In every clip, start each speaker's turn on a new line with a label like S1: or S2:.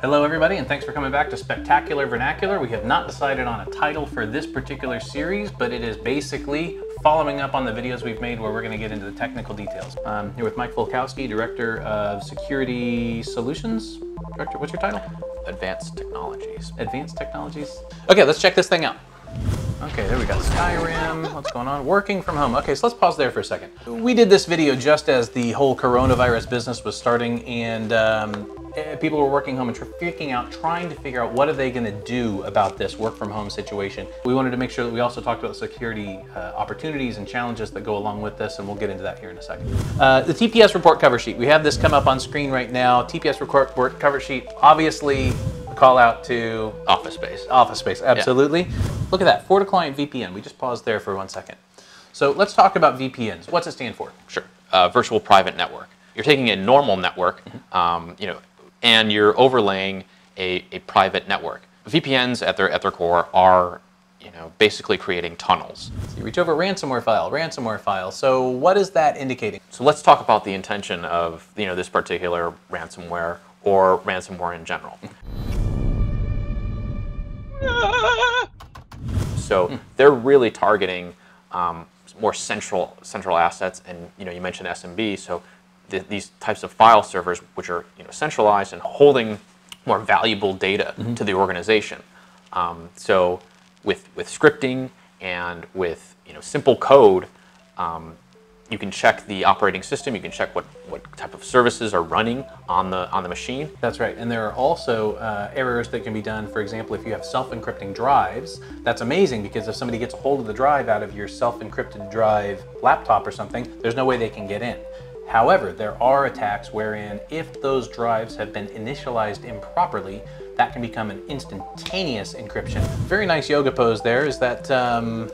S1: Hello everybody and thanks for coming back to Spectacular Vernacular. We have not decided on a title for this particular series, but it is basically following up on the videos we've made where we're going to get into the technical details. I'm here with Mike Volkowski, Director of Security Solutions. Director, what's your title?
S2: Advanced Technologies.
S1: Advanced Technologies. Okay, let's check this thing out. Okay, there we go. Skyrim, what's going on? Working from home. Okay, so let's pause there for a second. We did this video just as the whole coronavirus business was starting and um, eh, people were working home and freaking out, trying to figure out what are they gonna do about this work from home situation. We wanted to make sure that we also talked about security uh, opportunities and challenges that go along with this, and we'll get into that here in a second. Uh, the TPS report cover sheet. We have this come up on screen right now. TPS report cover sheet, obviously call out to
S2: Office Space.
S1: Office Space, absolutely. Yeah. Look at that, FortiClient VPN. We just paused there for one second. So let's talk about VPNs. What's it stand for?
S2: Sure, uh, Virtual Private Network. You're taking a normal network, mm-hmm. um, you know, and you're overlaying a, a private network. VPNs at their at their core are you know, basically creating tunnels.
S1: So you reach over ransomware file, ransomware file. So what is that indicating?
S2: So let's talk about the intention of you know this particular ransomware or ransomware in general. So mm. they're really targeting um, more central central assets, and you know you mentioned SMB, so th these types of file servers, which are you know centralized and holding more valuable data mm -hmm. to the organization. Um, so with with scripting and with you know simple code, um, you can check the operating system. You can check what, what type of services are running on the on the machine.
S1: That's right. And there are also uh, errors that can be done. For example, if you have self-encrypting drives, that's amazing because if somebody gets a hold of the drive out of your self-encrypted drive laptop or something, there's no way they can get in. However, there are attacks wherein if those drives have been initialized improperly, that can become an instantaneous encryption. Very nice yoga pose there. Is that um,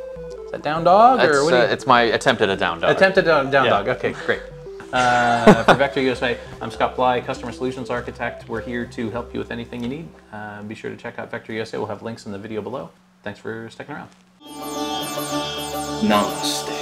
S1: is that down dog
S2: or what? Uh, it's my attempt at a down dog.
S1: Attempted down, down yeah. dog. Okay, great. Uh, for Vector USA, I'm Scott Bly, Customer Solutions Architect. We're here to help you with anything you need. Uh, be sure to check out Vector USA. We'll have links in the video below. Thanks for sticking around.
S3: Namaste.